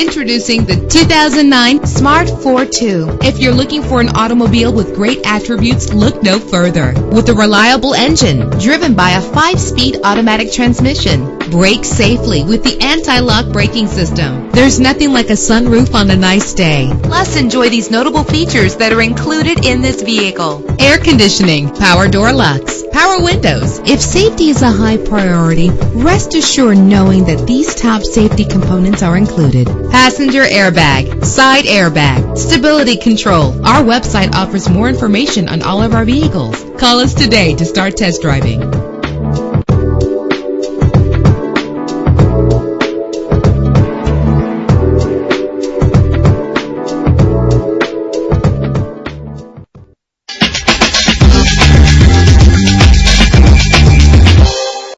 Introducing the 2009 Smart fortwo. If you're looking for an automobile with great attributes, look no further. With a reliable engine driven by a 5-speed automatic transmission, brake safely with the anti-lock braking system. There's nothing like a sunroof on a nice day. Plus, enjoy these notable features that are included in this vehicle. Air conditioning, power door locks, power windows. If safety is a high priority, rest assured knowing that these top safety components are included. Passenger airbag, side airbag, stability control. Our website offers more information on all of our vehicles. Call us today to start test driving.